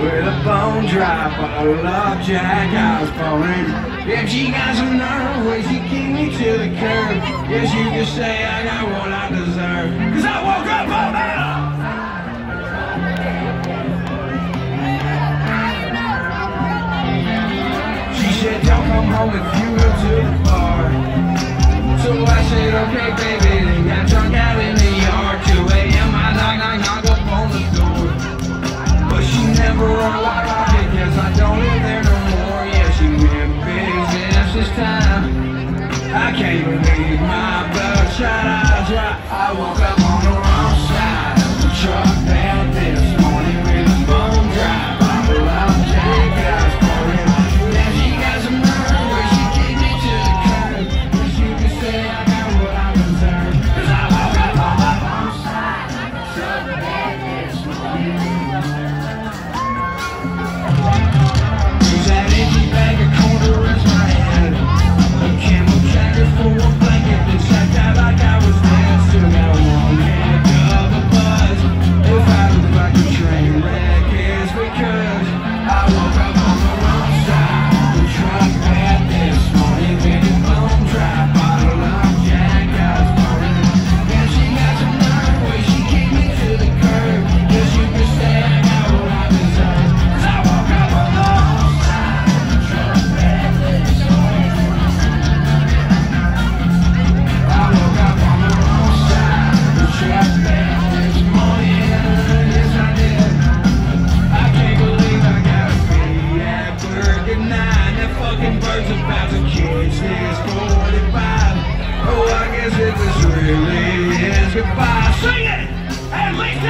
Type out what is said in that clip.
With a bone dry bottle love Jack Osborne. If she got some nerve, where she keep me to the curb, yes, you can say I got what I deserve. Cause I woke up on that. She said, don't come home if you go too far. So I said, okay, baby. I woke up. About 45 Oh, I guess it just really goodbye Sing it! At least